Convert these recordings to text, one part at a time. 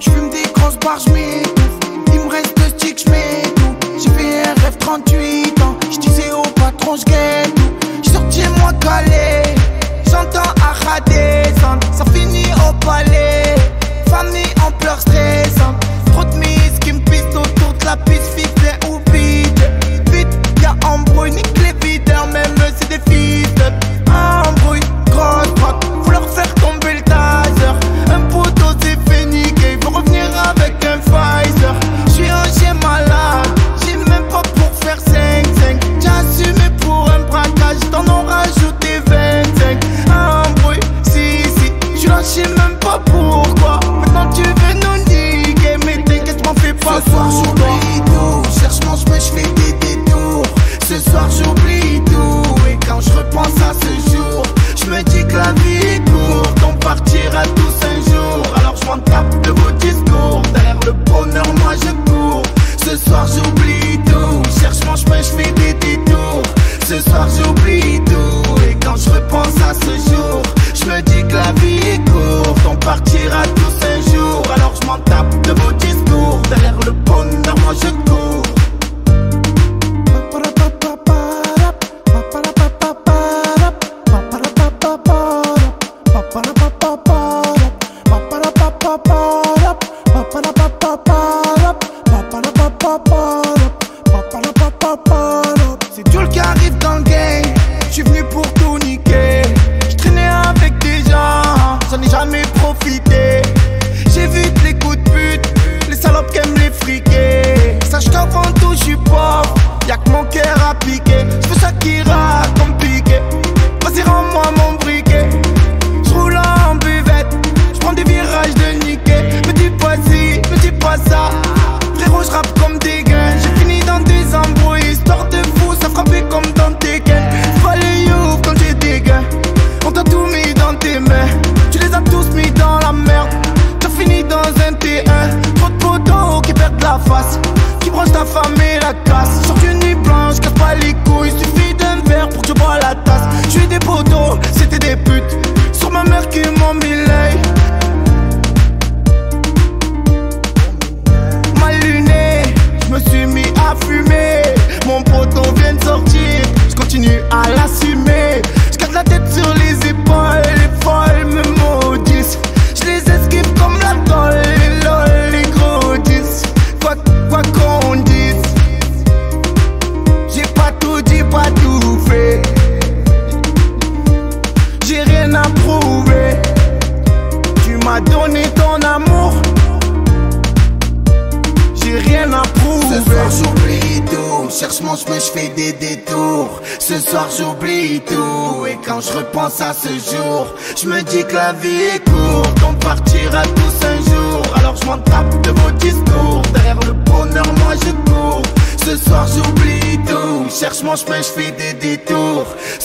J'fume des grosses barres, Il me reste deux J'ai RF38 ans. Au patron, J'sortis moi calé.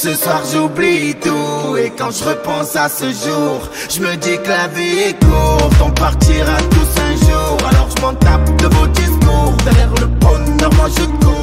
Ce soir j'oublie tout et quand je repense à ce jour, je me dis que la vie est courte, on partira tous un jour. Alors je m'en tape de vos discours, derrière le bonheur moi je cours.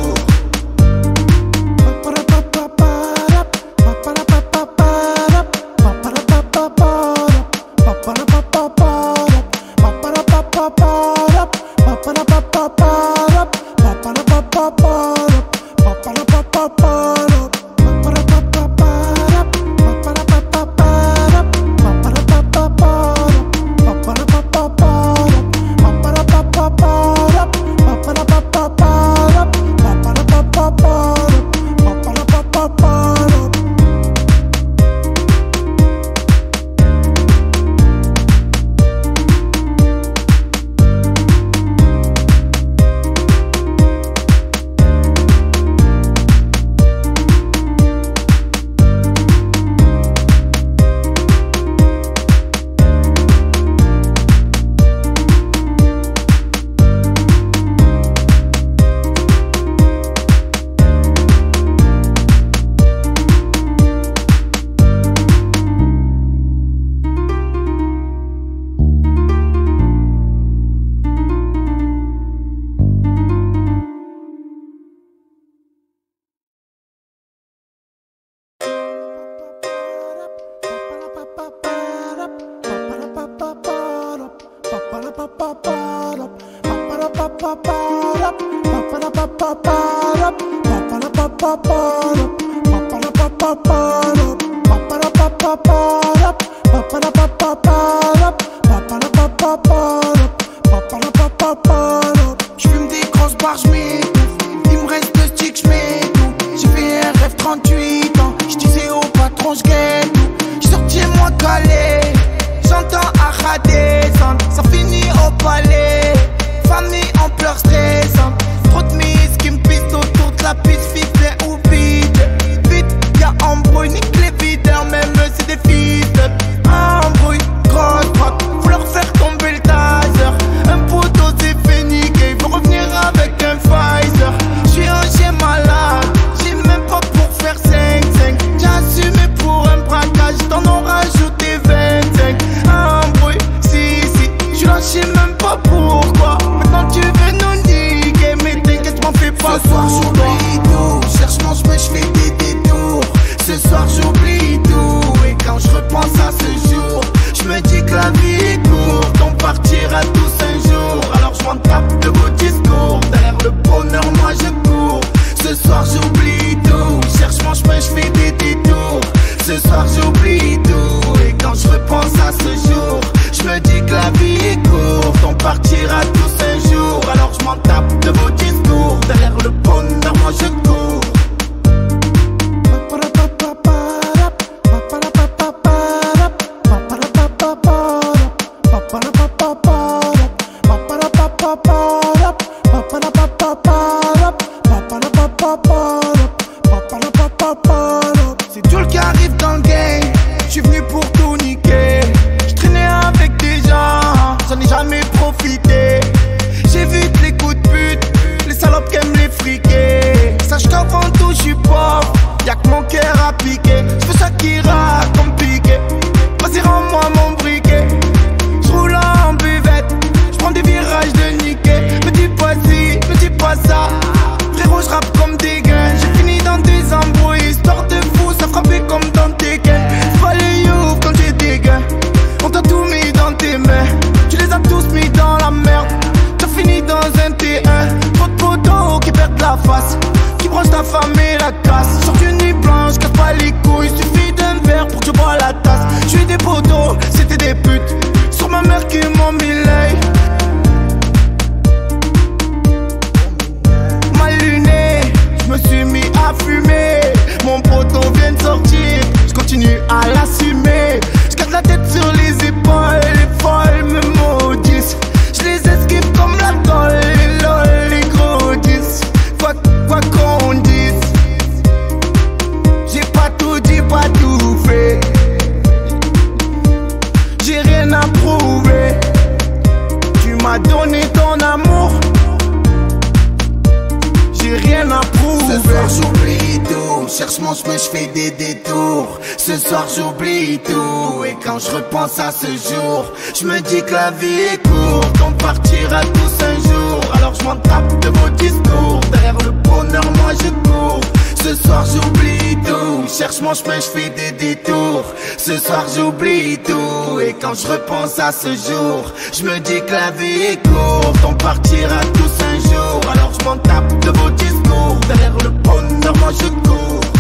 je me dis que la vie est courte On partira tous un jour. Alors je m'en tape de vos discours Derrière le bonheur moi je cours. Ce soir j'oublie tout Cherche mon chemin je fais des détours. Ce soir j'oublie tout Et quand je repense à ce jour Je me dis que la vie est courte On partira tous un jour. Alors je m'en tape de vos discours Derrière le bonheur moi je cours.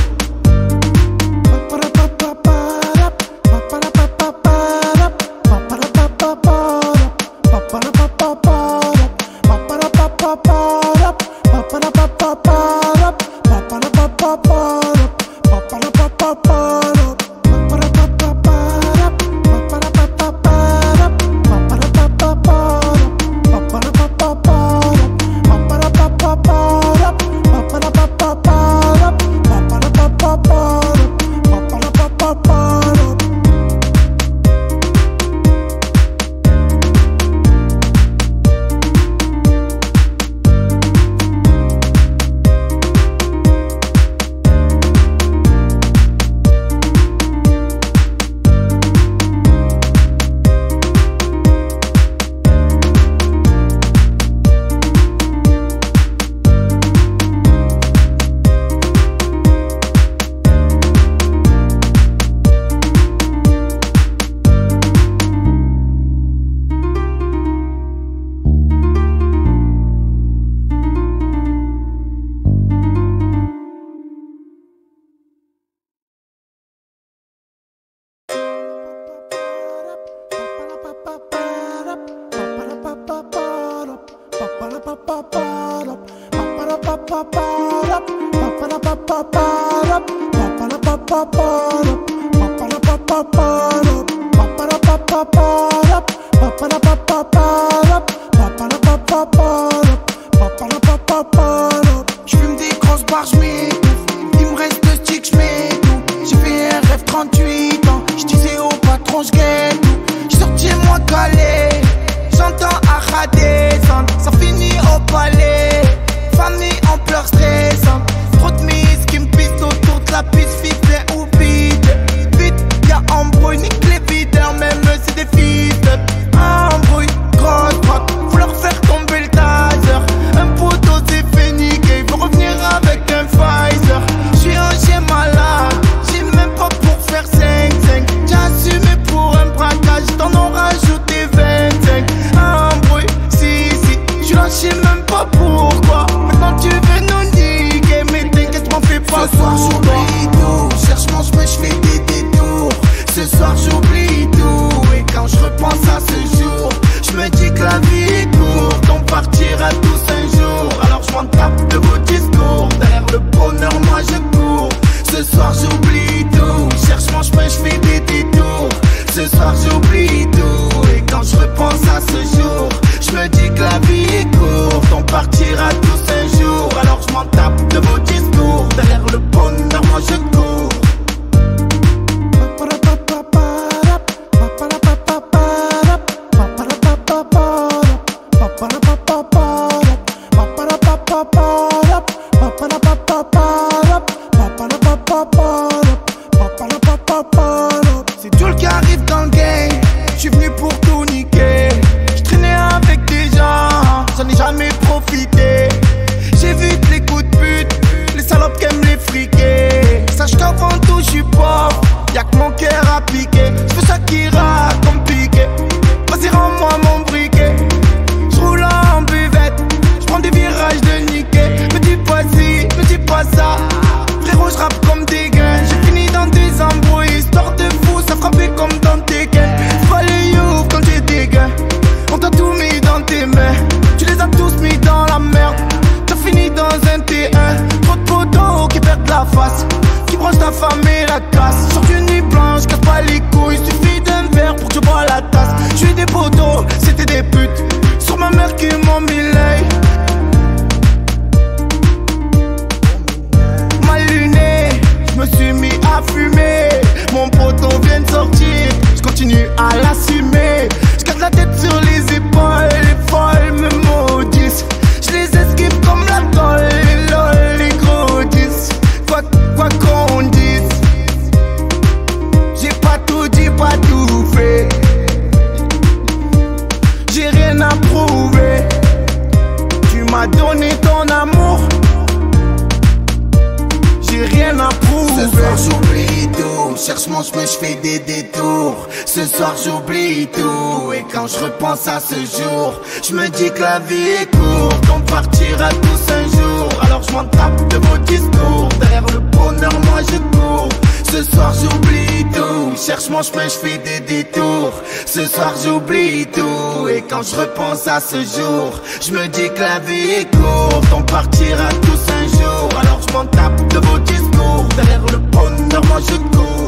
cherche mon chemin, je fais des détours. Ce soir j'oublie tout. Et quand je repense à ce jour Je me dis que la vie est courte. On partira tous un jour. Alors je tape de vos discours. Derrière le bonheur moi je cours. Ce soir j'oublie tout. Cherche mon chemin je fais des détours. Ce soir j'oublie tout. Et quand je repense à ce jour Je me dis que la vie est courte. On partira tous un jour. Alors je m'en tape de vos discours. Derrière le bonheur moi je cours.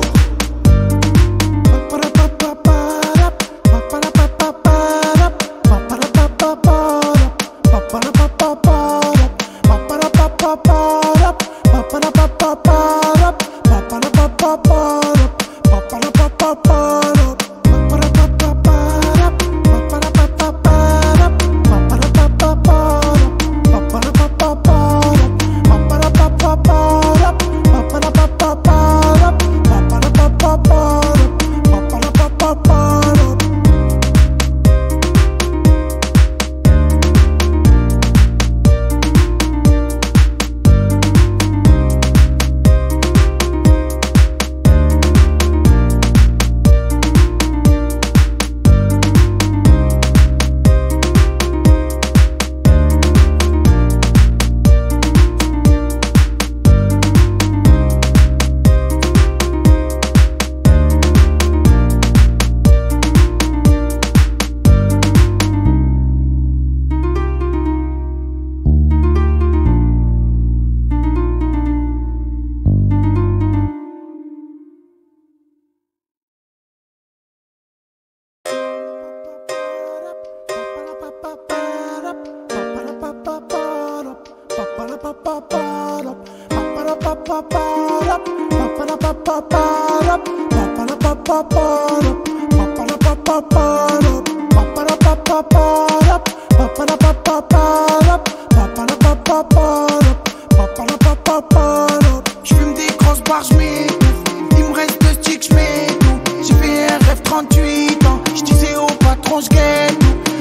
J'fume des grosses barres, j'm'étouffe Il me reste deux sticks, j'm'étouffe J'ai PRF 38 ans. Je J'disais au patron, j'gagne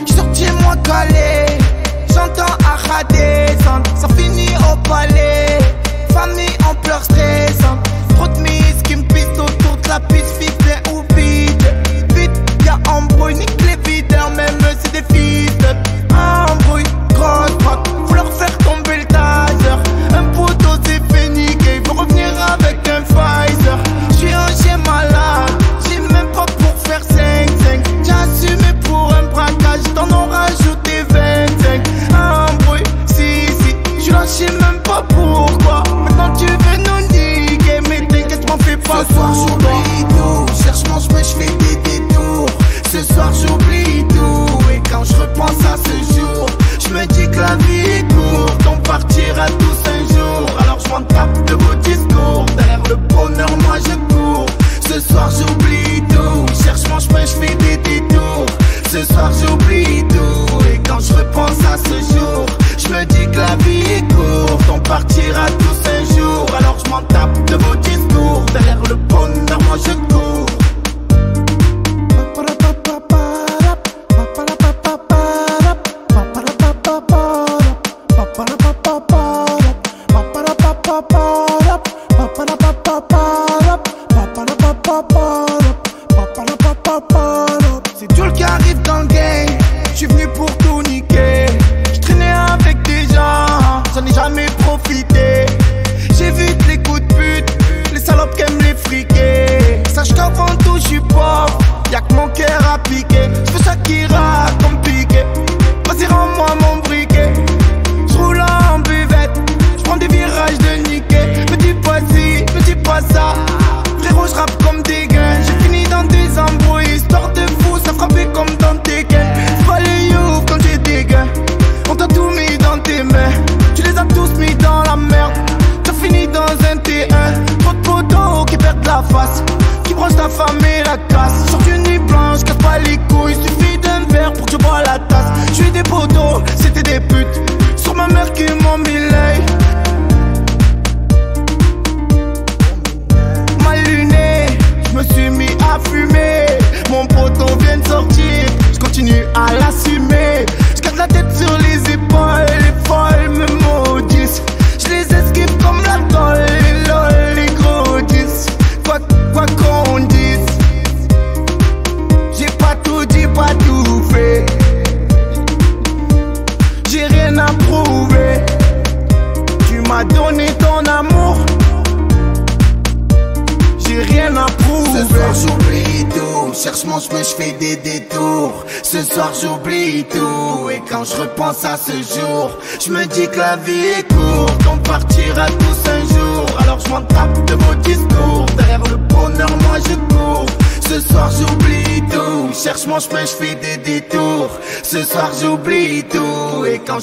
J'suis sorti moi calé. J'entends Ara descendre. Ça finit au palais. Famille en pleurs stress. peace peace.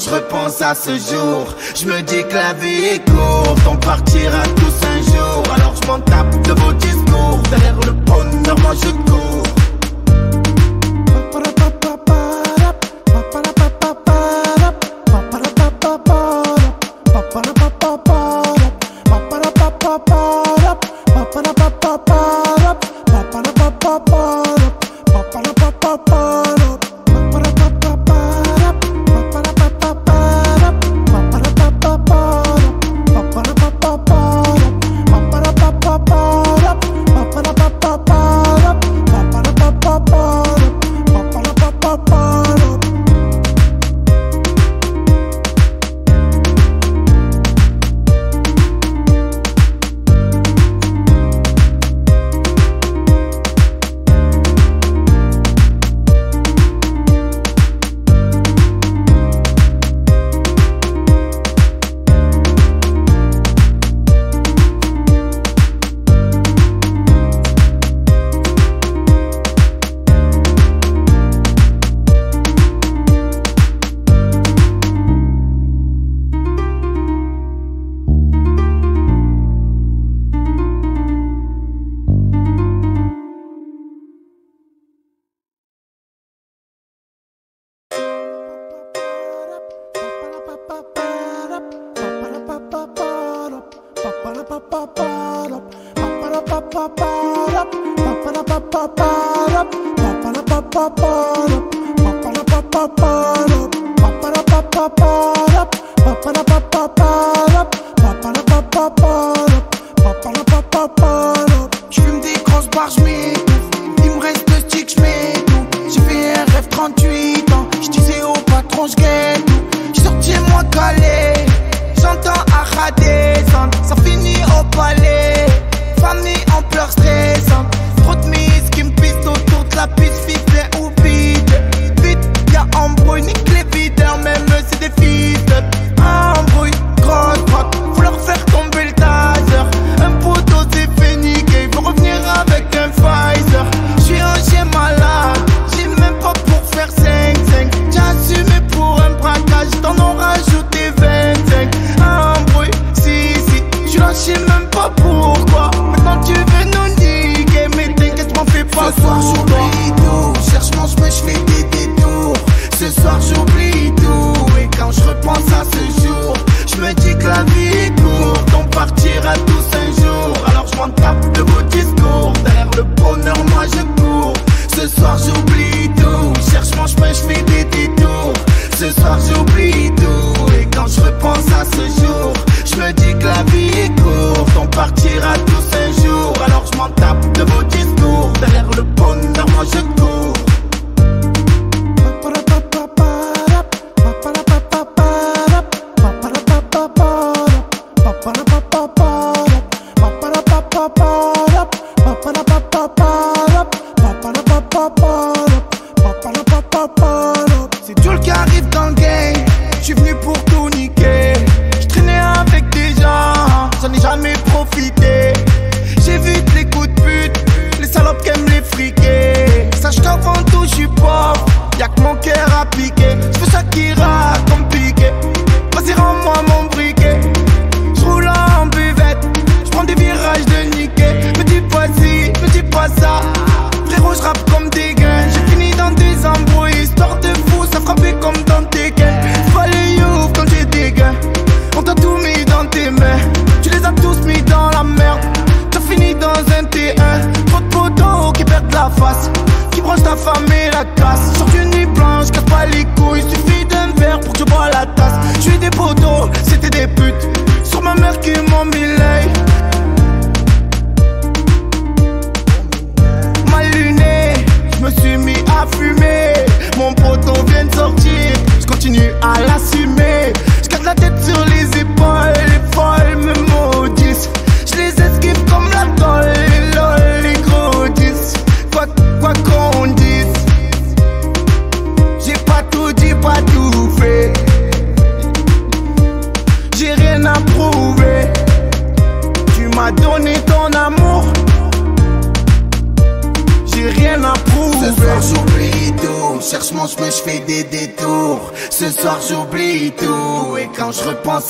je repense à ce jour. Je me dis que la vie est courte. On partira tous un jour. Alors je m'en tape de vos discours Derrière le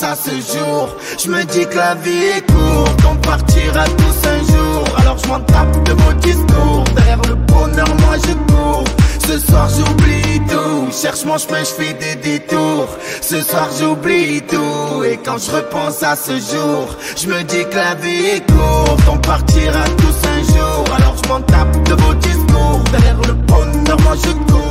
à ce jour. Je me dis que la vie est courte, on partira tous un jour. Alors je m'en tape de vos discours. Derrière le bonheur, moi je cours. Ce soir j'oublie tout, cherche mon chemin, je fais des détours. Ce soir j'oublie tout, et quand je repense à ce jour, je me dis que la vie est courte, on partira tous un jour. Alors je m'en tape de vos discours, derrière le bonheur, moi je cours.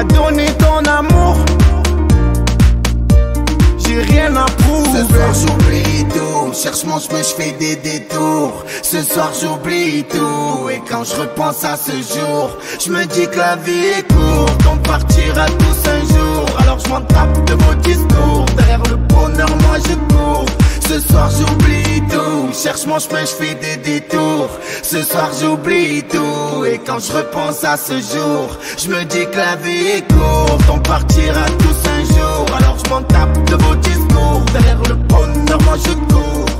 m'as donné ton amour. J'ai rien à prouver. Ce soir j'oublie tout, cherche mon chemin, je fais des détours. Ce soir j'oublie tout, et quand je repense à ce jour, je me dis que la vie est courte, on partira tous un jour. Alors je m'en tape de vos discours, derrière le bonheur moi je cours. Ce soir j'oublie Cherche mon chemin, je fais des détours. Ce soir j'oublie tout. Et quand je repense à ce jour Je me dis que la vie est courte. On partira tous un jour. Alors je m'en tape de vos discours. Derrière le prône, je cours.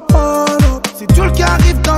pas là. C'est Dieu qui arrive dans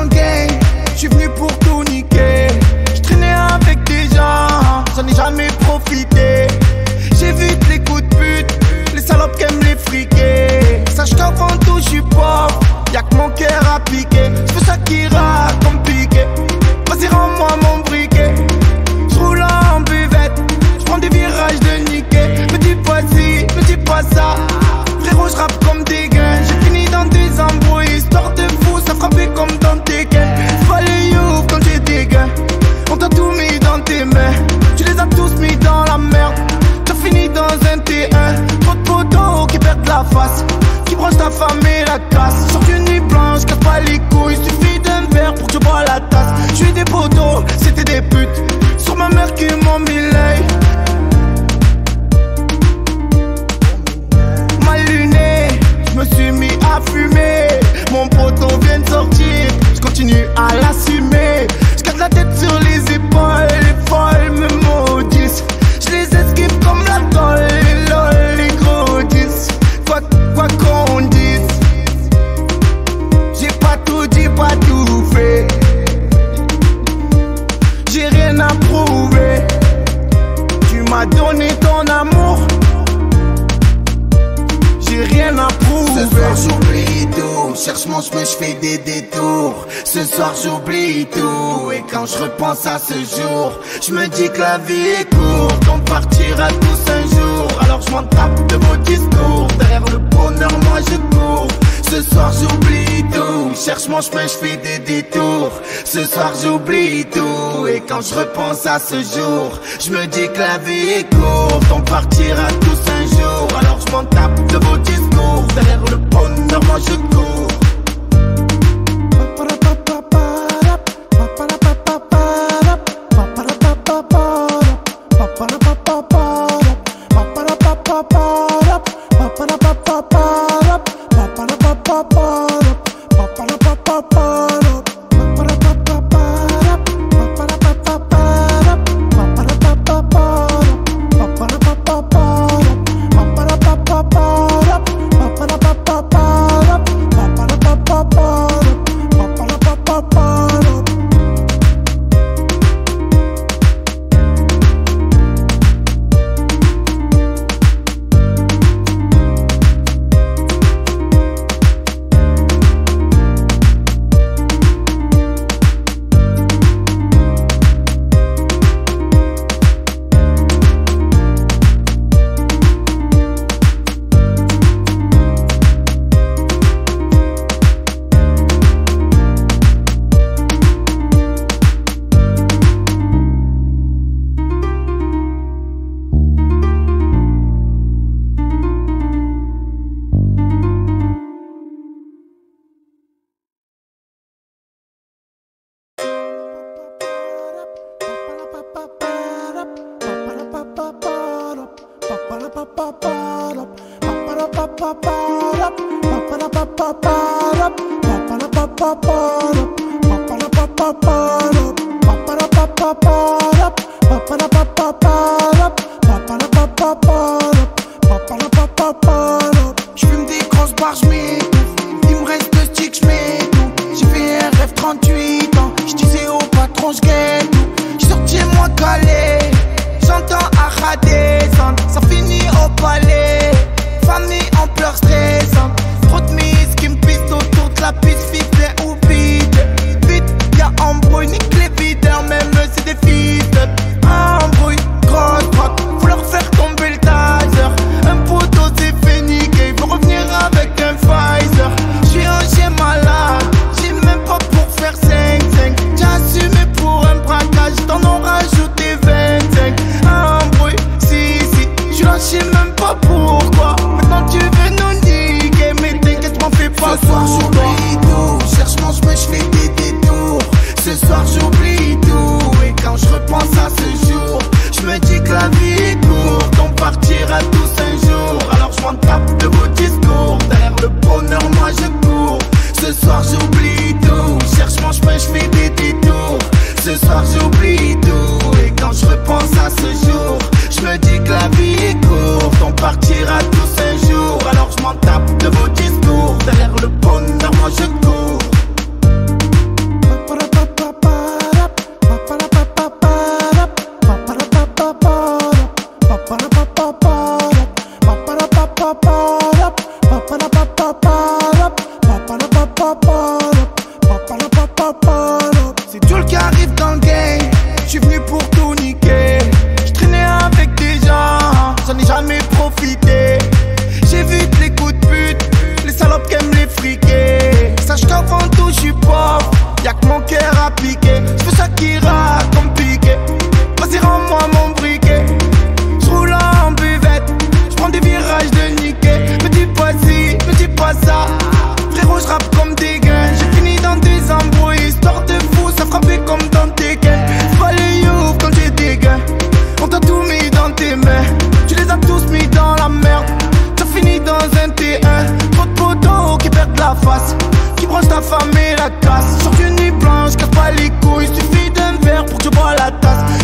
à ce jour. Je me dis que la vie est courte, on partira tous un jour. Alors je m'en tape de vos discours. Derrière le bonheur, moi je cours. Ce soir j'oublie tout, cherche mon chemin, je fais des détours. Ce soir j'oublie tout, et quand je repense à ce jour, je me dis que la vie est courte, on partira tous un jour. Alors je m'en tape de vos discours, derrière le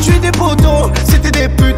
tué des poteaux, c'était des putes.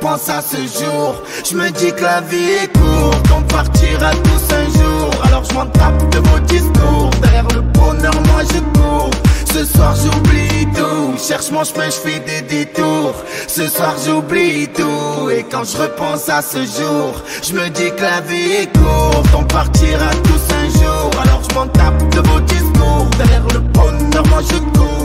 pense à ce jour. Je me dis que la vie est courte On partira tous un jour. Alors je m'entrape de vos discours Derrière le bonheur moi je cours. Ce soir j'oublie tout Cherche mon chemin je fais des détours. Ce soir j'oublie tout Et quand je repense à ce jour Je me dis que la vie est courte On partira tous un jour. Alors je m'en tape de vos discours Derrière le bonheur moi je cours.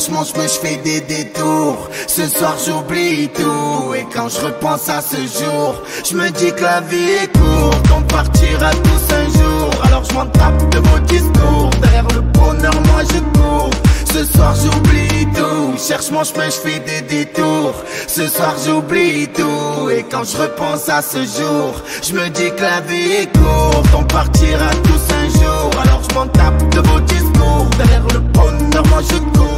je mange mais je fais des détours. Ce soir j'oublie tout. Et quand je repense à ce jour Je me dis que la vie est courte. On partira tous un jour Alors je m'entrape de mon discours. Derrière le bonheur moi je cours. Ce soir j'oublie tout. Cherche mon chemin je fais des détours. Ce soir j'oublie tout. Et quand je repense à ce jour Je me dis que la vie est courte. On partira tous un jour Alors je m'en tape de vos discours. Derrière le bonheur moi je cours.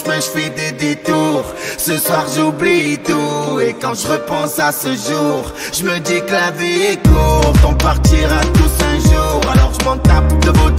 chemin, je fais des détours. Ce soir, j'oublie tout. Et quand je repense à ce jour, je me dis que la vie est courte. On partira tous un jour. Alors je m'en tape de vos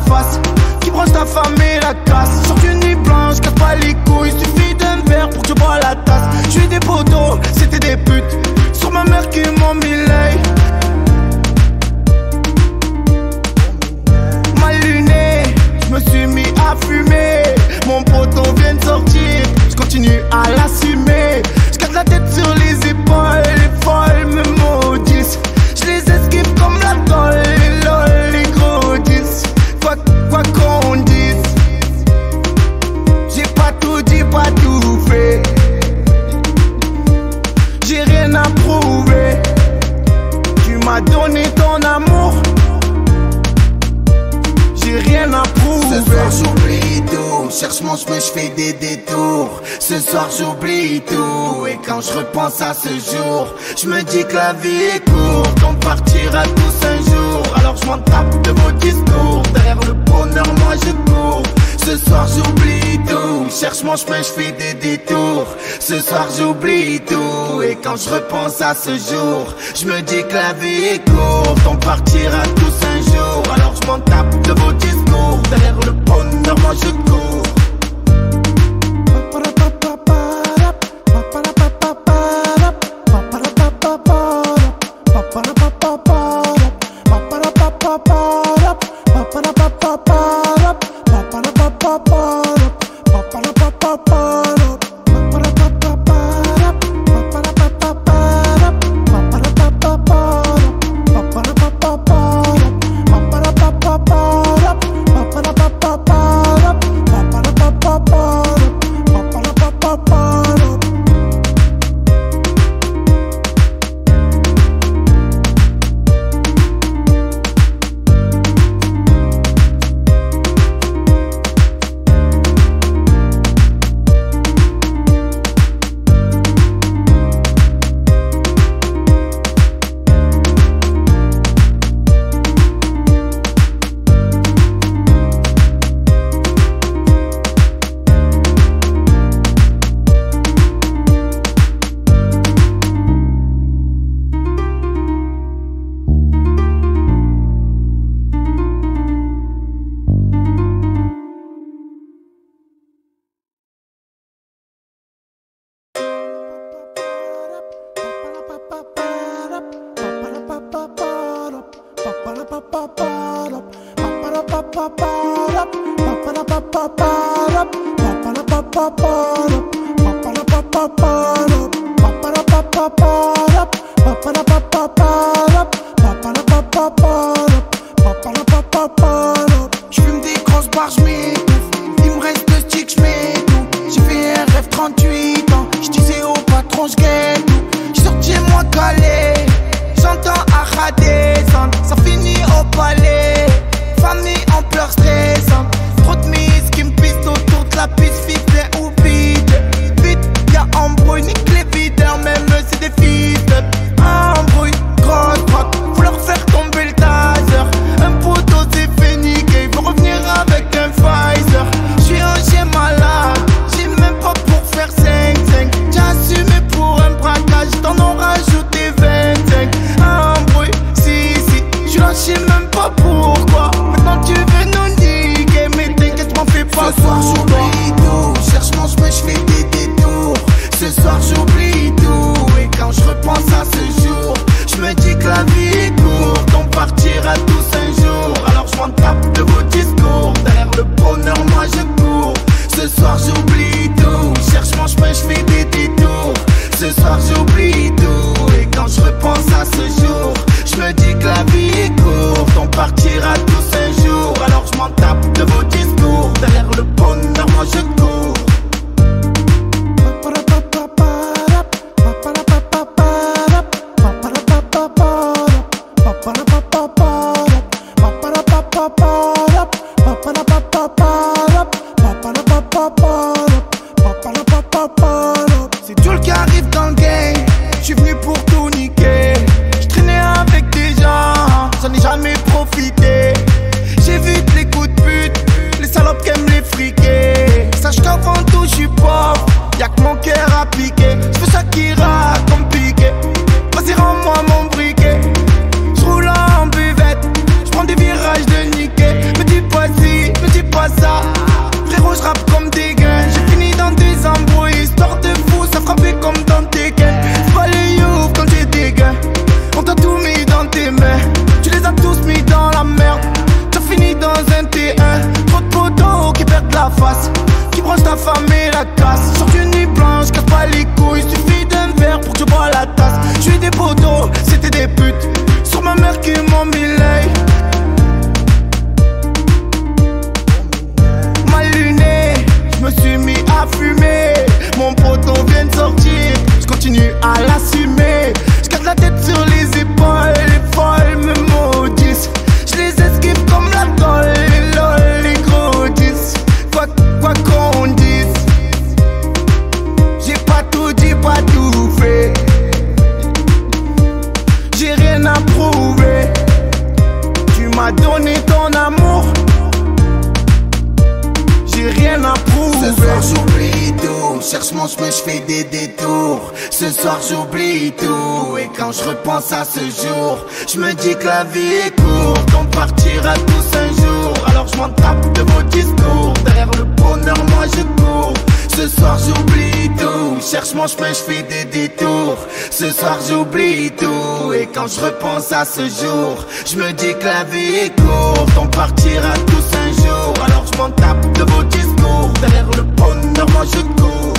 face Qui branche ta femme et la casse. Sur une nuit blanche, casse pas les couilles Suffit d'un verre pour que je bois la tasse. J'suis des poteaux, c'était des putes Sur ma mère qui m'ont mis l'œil Mal luné, j'me suis mis à fumer. Mon poteau vient de sortir J'continue à l'assumer. J'garde la tête sur les épaules Les folles me maudissent. Je les cherche mon chemin, je fais des détours. Ce soir, j'oublie tout. Et quand je repense à ce jour, je me dis que la vie est courte. On partira tous un jour. Alors je m'en tape de mon discours. Derrière le bonheur, moi je cours. Ce soir, j'oublie tout. Cherche mon chemin, je fais des détours. Ce soir, j'oublie tout. Et quand je repense à ce jour, je me dis que la vie est courte. On partira tous un jour. Alors je m'en tape de vos discours. Derrière le bonheur, moi je cours. cherche mon chemin, je fais des détours. Ce soir, j'oublie tout. Et quand je repense à ce jour, je me dis que la vie est courte. On partira tous un jour. Alors je m'en tape de vos discours. Derrière le bonheur, moi je cours. Ce soir, j'oublie tout. Cherche mon chemin, je fais des détours. Ce soir, j'oublie tout. Et quand je repense à ce jour, je me dis que la vie est courte. On partira tous un jour. Alors je m'en tape de vos discours. Derrière le bonheur, moi je cours.